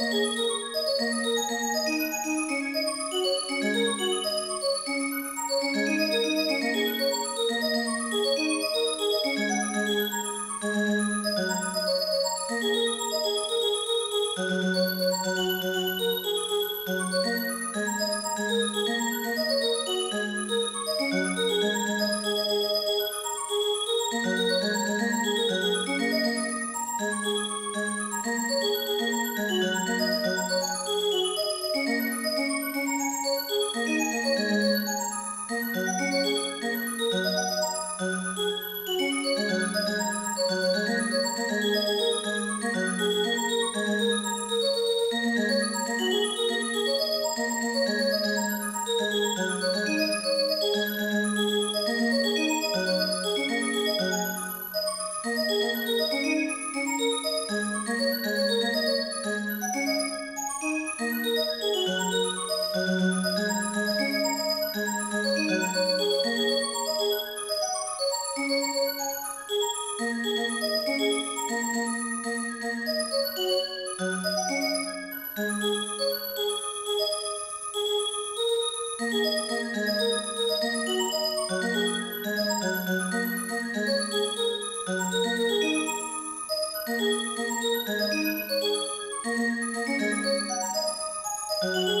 Música thank you.